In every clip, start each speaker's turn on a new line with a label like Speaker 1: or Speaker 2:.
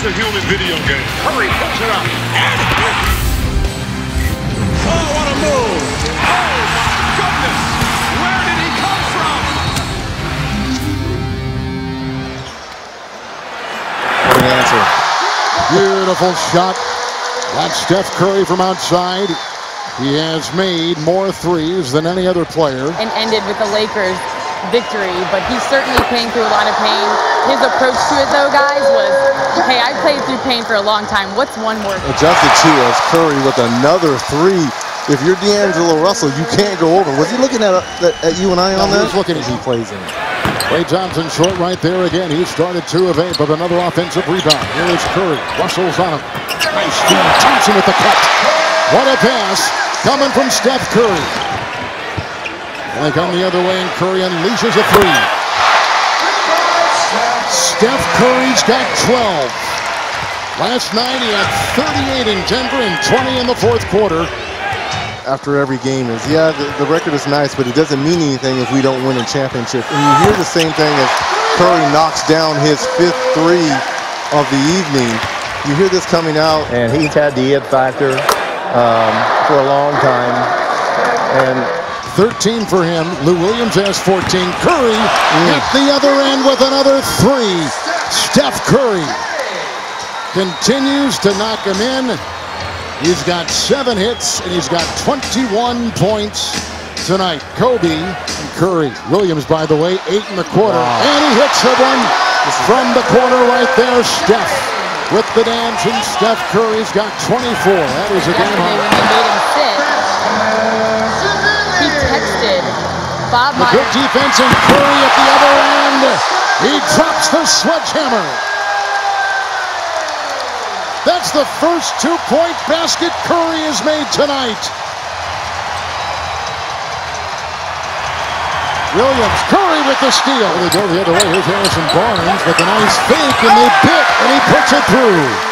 Speaker 1: is a human video game.
Speaker 2: Hurry, puts it up. And
Speaker 1: Oh, what a move. Oh, my goodness. Where did he come from?
Speaker 3: What an answer.
Speaker 4: Beautiful shot. That's Steph Curry from outside. He has made more threes than any other player.
Speaker 5: and ended with the Lakers victory, but he's certainly paying through a lot of pain. His approach to it, though, guys, was, hey, I played through pain for a long time. What's one more?
Speaker 3: Adjusted to as Curry with another three. If you're D'Angelo Russell, you can't go over. Was he looking at, at you and I on
Speaker 4: No, he
Speaker 3: that?
Speaker 4: was looking as
Speaker 3: he plays in.
Speaker 4: Ray Johnson short right there again. He started two of eight, but another offensive rebound. Here is Curry. Russell's on him. Nice feed. Thompson with the cut. What a pass coming from Steph Curry. And they come the other way, and Curry unleashes a three. Steph Curry's got 12. Last night he had 38 in Denver and 20 in the fourth quarter.
Speaker 3: After every game is, yeah, the, the record is nice, but it doesn't mean anything if we don't win a championship. And you hear the same thing as Curry knocks down his fifth three of the evening. You hear this coming out.
Speaker 6: and he's had the it factor um, for a long time. And
Speaker 4: 13 for him. Lou Williams has 14. Curry mm. at the other end with another three. Steph Curry continues to knock him in. He's got seven hits and he's got 21 points tonight. Kobe and Curry. Williams, by the way, eight in the quarter. And he hits the one from the corner right there. Steph with the dance and Steph Curry's got 24. That is a game
Speaker 5: Yesterday
Speaker 4: high.
Speaker 5: Texted Bob
Speaker 4: The good defense and Curry at the other end. He drops the sledgehammer. That's the first two-point basket Curry has made tonight. Williams, Curry with the steal. They go the other way. Here's Harrison Barnes with a nice fake, and they bit, and he puts it through.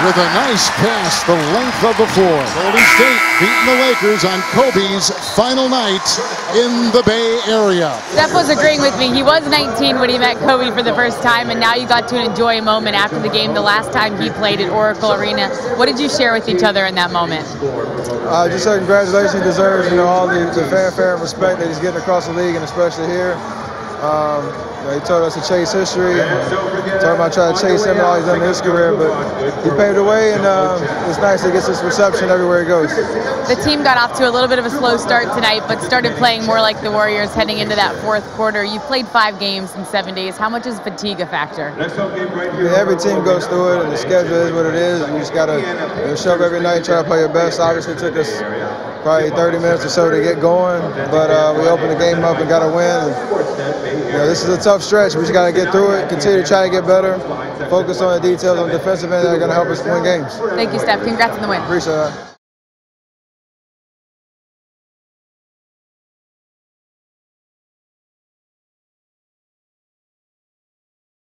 Speaker 4: With a nice pass the length of the floor. Golden State beating the Lakers on Kobe's final night in the Bay Area.
Speaker 5: Steph was agreeing with me. He was 19 when he met Kobe for the first time, and now you got to enjoy a moment after the game the last time he played at Oracle Arena. What did you share with each other in that moment?
Speaker 7: Uh, just say congratulations. He deserves, you know, all the, the fanfare and respect that he's getting across the league and especially here. Um, you know, he told us to chase history. Told him I try to chase him and all he's done in his career, but he paved the way, and um, it's nice he gets this reception everywhere he goes.
Speaker 5: The team got off to a little bit of a slow start tonight, but started playing more like the Warriors heading into that fourth quarter. You played five games in seven days. How much is fatigue a factor?
Speaker 7: Every team goes through it, and the schedule is what it is. You just gotta you know, show up every night, try to play your best. Obviously, it took us probably 30 minutes or so to get going, but uh, we opened the game up and got a win. And, you know, this is a tough stretch. We just gotta get through it, continue to try to get better, focus on the details on the defensive end that are gonna help us win games.
Speaker 5: Thank you, Steph. Congrats on the win.
Speaker 7: Appreciate that.